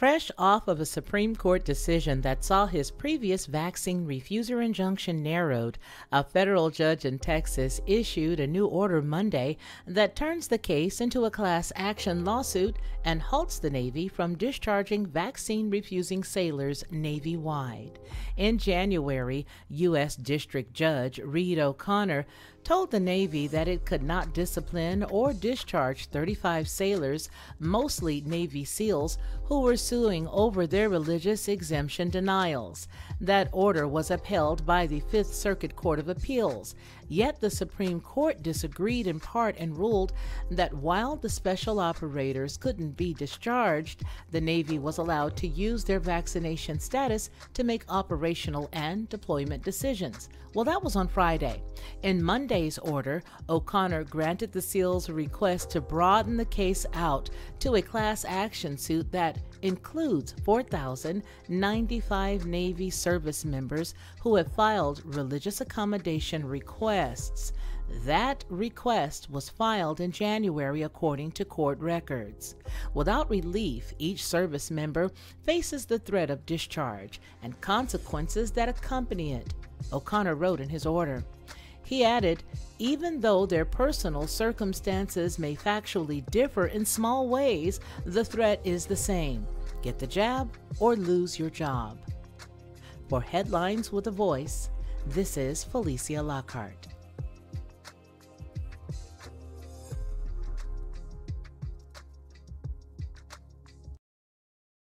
Fresh off of a Supreme Court decision that saw his previous vaccine refuser injunction narrowed, a federal judge in Texas issued a new order Monday that turns the case into a class action lawsuit and halts the Navy from discharging vaccine refusing sailors Navy wide. In January, U.S. District Judge Reed O'Connor told the Navy that it could not discipline or discharge 35 sailors, mostly Navy SEALs, who were suing over their religious exemption denials. That order was upheld by the Fifth Circuit Court of Appeals, yet the Supreme Court disagreed in part and ruled that while the special operators couldn't be discharged, the Navy was allowed to use their vaccination status to make operational and deployment decisions. Well, that was on Friday. In Monday's order, O'Connor granted the SEALs request to broaden the case out to a class action suit that includes 4,095 Navy service members who have filed religious accommodation requests. That request was filed in January according to court records. Without relief, each service member faces the threat of discharge and consequences that accompany it. O'Connor wrote in his order. He added, even though their personal circumstances may factually differ in small ways, the threat is the same get the jab or lose your job. For Headlines with a Voice, this is Felicia Lockhart.